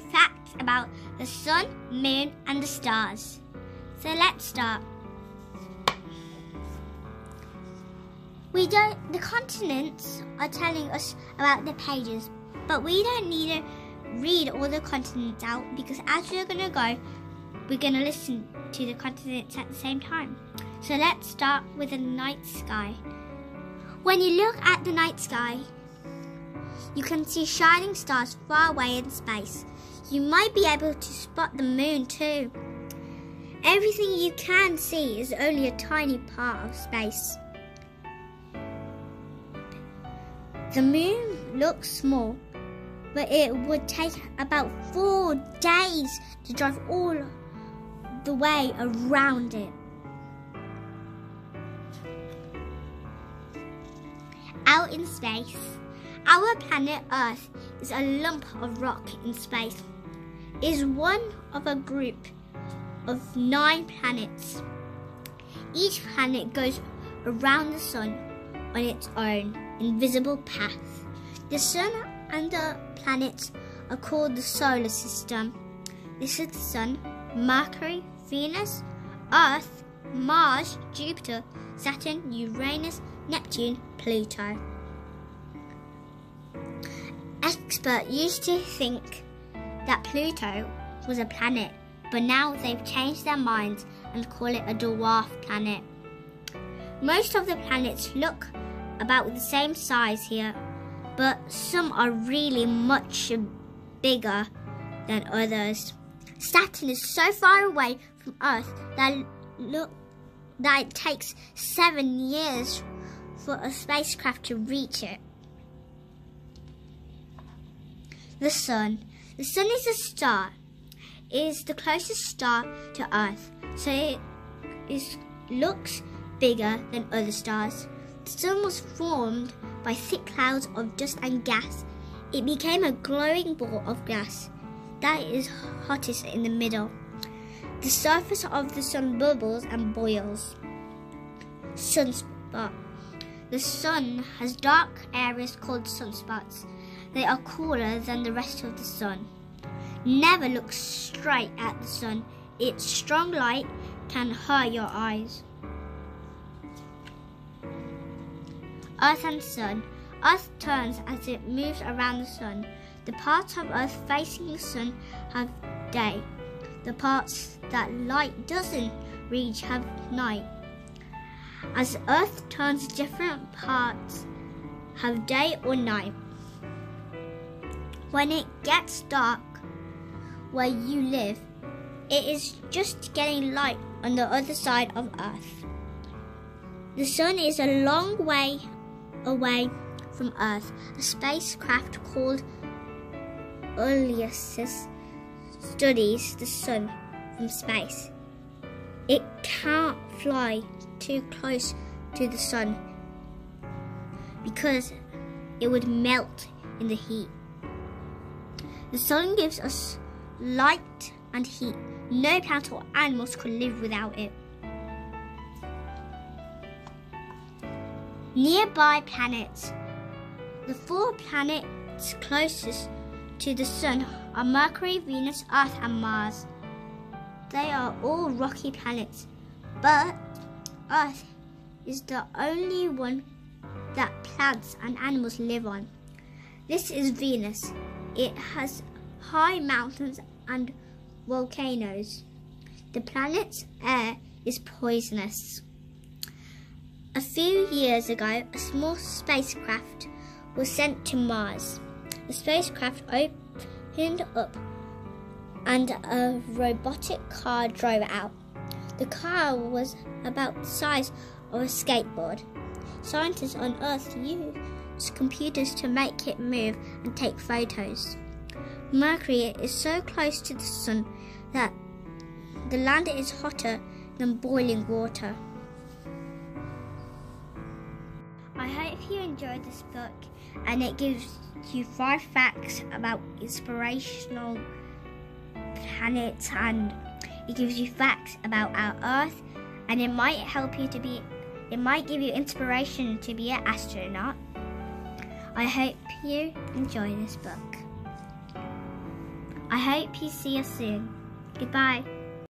facts about the sun, moon, and the stars. So let's start. We don't, the continents are telling us about the pages, but we don't need to read all the continents out because as we're going to go, we're going to listen to the continents at the same time. So let's start with the night sky. When you look at the night sky, you can see shining stars far away in space. You might be able to spot the moon too. Everything you can see is only a tiny part of space. The moon looks small, but it would take about four days to drive all the way around it. Out in space, our planet Earth is a lump of rock in space. Is one of a group of nine planets. Each planet goes around the sun on its own invisible path. The sun and the planets are called the solar system. This is the sun, Mercury, Venus, Earth, Mars, Jupiter, Saturn, Uranus, Neptune, Pluto. Experts used to think that Pluto was a planet, but now they've changed their minds and call it a dwarf planet. Most of the planets look about the same size here, but some are really much bigger than others. Saturn is so far away from Earth that look that it takes seven years for a spacecraft to reach it. The Sun. The Sun is a star. It is the closest star to Earth, so it is, looks bigger than other stars. The Sun was formed by thick clouds of dust and gas. It became a glowing ball of gas that is hottest in the middle. The surface of the Sun bubbles and boils. Sunspot. The Sun has dark areas called sunspots. They are cooler than the rest of the Sun. Never look straight at the Sun. Its strong light can hurt your eyes. Earth and Sun. Earth turns as it moves around the Sun. The parts of Earth facing the Sun have day. The parts that light doesn't reach have night. As Earth turns, different parts have day or night. When it gets dark where you live, it is just getting light on the other side of Earth. The Sun is a long way away from Earth. A spacecraft called Ulysses studies the Sun from space. It can't fly too close to the Sun because it would melt in the heat. The Sun gives us light and heat. No plant or animals could live without it. Nearby planets. The four planets closest to the Sun are Mercury, Venus, Earth, and Mars. They are all rocky planets, but Earth is the only one that plants and animals live on. This is Venus. It has high mountains and volcanoes. The planet's air is poisonous. A few years ago, a small spacecraft was sent to Mars. The spacecraft opened up and a robotic car drove out. The car was about the size of a skateboard. Scientists on Earth computers to make it move and take photos. Mercury is so close to the Sun that the land is hotter than boiling water. I hope you enjoyed this book and it gives you five facts about inspirational planets and it gives you facts about our Earth and it might help you to be it might give you inspiration to be an astronaut. I hope you enjoy this book. I hope you see us soon. Goodbye.